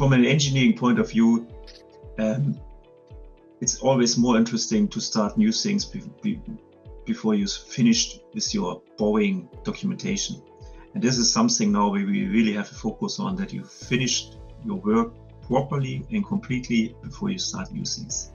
from an engineering point of view, um, it's always more interesting to start new things be, be, before you finished with your Boeing documentation. And this is something now where we really have to focus on that you finished your work properly and completely before you start new things.